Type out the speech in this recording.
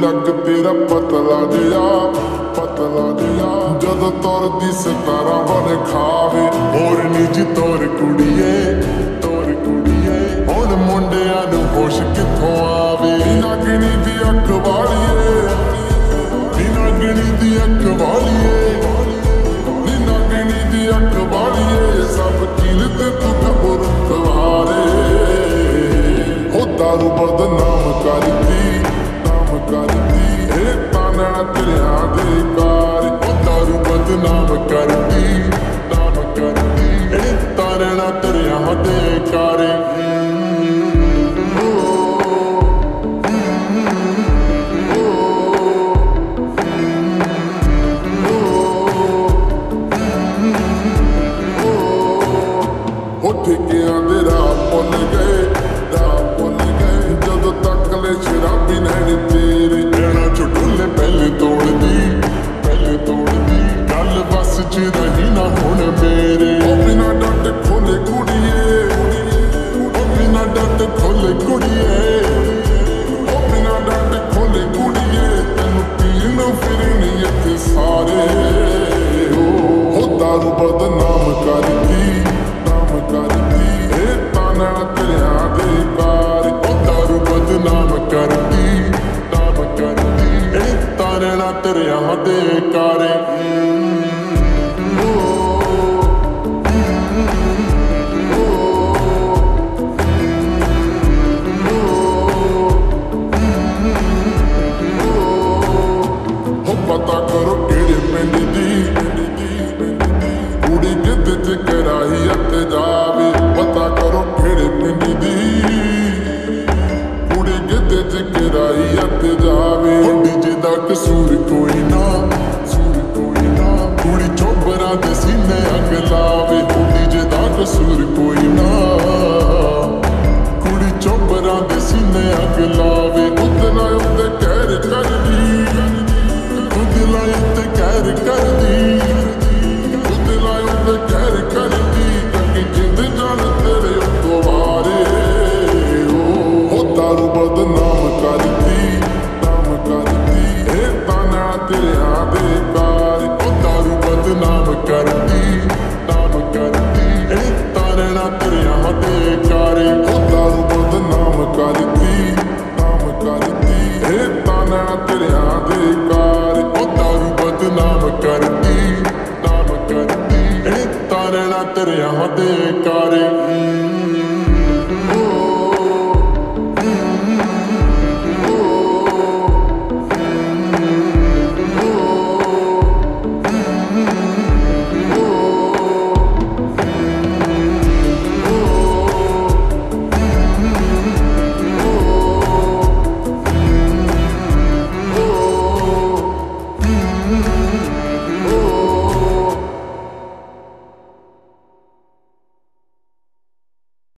ਲੱਗ ਤੇਰਾ ਪਤਲਾ ਜਿਹਾ ਪਤਲਾ ਜਿਹਾ। ਜਦੋਂ ਤੁਰਦੀ ਸਤਾਰਾਂ ਬਣ ਖਾਵੇ, ਹੋਰ ਨੀ ਜੀ ਤੋਰ ਕੁੜੀਏ करना तेरे यहाँ दे कारे ठेकिया ਗਏ राह भुल गए राह भुल गए जदों तक ले शराबी नैणी ਤਾਨਾ ਤੇਰਿਆਂ ਦੇ ਕਾਰ। ਹੋ ਪਤਾ ਕਰੋ ਕਿਹੜੇ ਪਿੰਡ ਦੀ। ਕੁੜੀ ਕਿੱਥੇ ਚ ਕਰਾਈ ਅਤੇ ਜਾਵੇ। ਪਤਾ ਕਰੋ ਕਿਹੜੇ ਪਿੰਡ ਦੀ। ਕੁੜੀ ਕਿੱਥੇ ਚ ਕਰਾਈ ਕਸੂਰ ਕੋਈ ਨਾ ਕਸੂਰ ਕੋਈ ਨਾ। ਕੁੜੀ ਚੋਬਰਾਂ ਦੇ ਸੀਨੇ ਅੱਗ ਲਾਵੇ ਕੁੜੀ ਦਾ ਕਸੂਰ ਕੋਈ ਨਾ। ਕੁੜੀ ਚੋਬਰਾਂ ਦੇ ਸੀਨੇ ਅੱਗ ਲਾਵੇ ਉੱਤੇ ਨਾ ਉੱਤੇ ਕਹਿਰ ਕਰਦੀ। ਉੱਤੇ ਨਾ ਉੱਤੇ ਕਹਿਰ ਕਰਦੀ। ਉੱਤੇ ਨਾ ਉੱਤੇ ਕਹਿਰ ਕਰਦੀ ਕਿ ਜਿੰਦ ਜਾਨ ਤੇਰੇ ਉੱਤੋਂ ਵਾਰੇ। ਉਹ ਦਾਰੂ ਬਦਨਾਮ ਕਰਦੀ ਤਾਂ ਨੂੰ ਕਰਦੀ ਇਹ ਤਾਰਨਾ ਤੇਰੀਆਂ ਹੱਥੇ ਚਾਰੇ ਨਾਮ ਕਰਦੀ ਇਹ ਤਾਰਨਾ ਤੇਰੀਆਂ ਦੇ ਕਾਰ। ਖੁਦਾ ਨੂੰ ਬਦਨਾਮ ਕਰਦੀ, ਨਾਮ ਕਰਦੀ ਇਹ ਤਾਰਨਾ ਤੇਰੀਆਂ ਹੱਥੇ ਚਾਰੇ